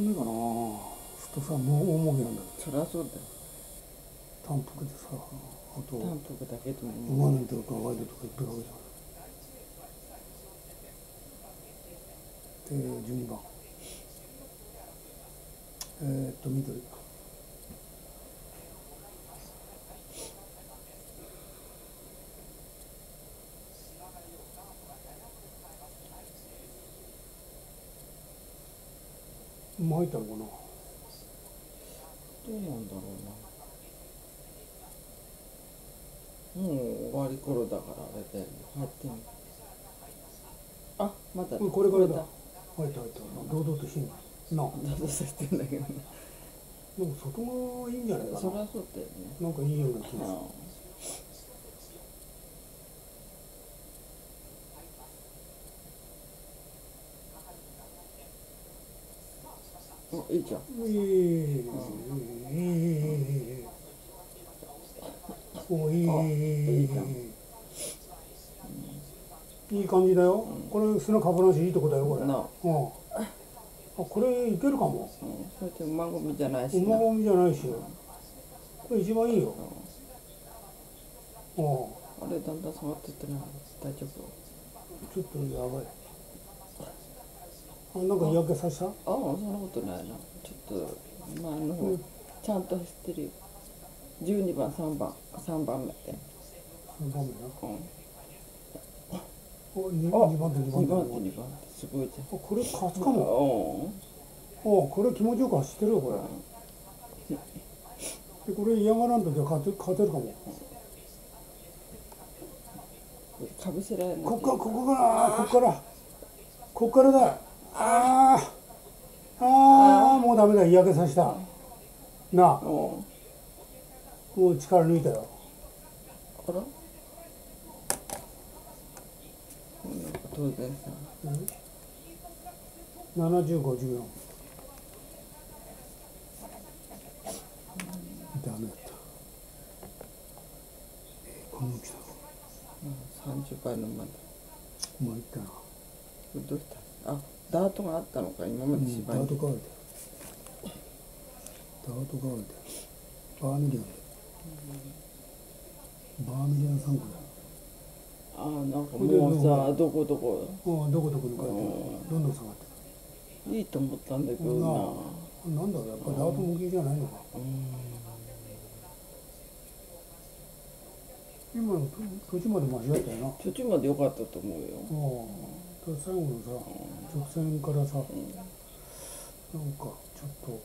かんないかな。するとさもう大儲けなんだよそりゃそうだよ。単服でさあと単服だけでも馬なんとかワイドとかいっぱいかけちゃうで12番えー、っと緑馬入ったのかな？どうなんだろうな。もう終わり頃だからあれだよね。入ってみあまだ。うんこれからだ。入った入った。堂々としてんの？なあ。だとしてんだけどね。でも外側はいいんじゃないかな。そりゃそうだよね。なんかいいような気がするいいじゃん。ええええおいいあいいじゃん。いい感じだよ、これ砂かぶらんしいいとこだよこれ。なあ。うん。あこれいけるかも。うん。それで馬込みじゃないしな。馬込みじゃないしこれ一番いいよ。うん。あれだんだん下がってってない大丈夫。ちょっとやばいあなんか嫌気させた？ああそんなことないな。ちょっと前の方、うん。ちゃんと走ってる。よ12番3番3番目で。3番目な？うん。お 2, あ二番手2 2番手番手2番手すごいじゃん。あこれ勝つかも。うん。おこれ気持ちよく走ってるよこれ。でこれ嫌がらんときは勝て勝てるかも。かぶせられない。こっからここからこっからこっからだあーあーもうダメだ嫌気させた。なあ。うんもう力抜いたよ。あら？うん。当然さ7054ダメだった。えーこの大きさうん30倍のまでもういったなどうした？あダートがあったのか今までうん芝居ダート代わりだよダート代わりだよバーミリアン。だよバーミリアン3区だよ。あなんかもうさどこどこ。うんどこどこに書いてあるどんどん下がっていいと思ったんだけどるな。なんだろうやっぱダート向きじゃないのか。今の途途中まで間違ったよな。途中まで良かったと思うよ。うん最後のさ直線からさなんかちょっと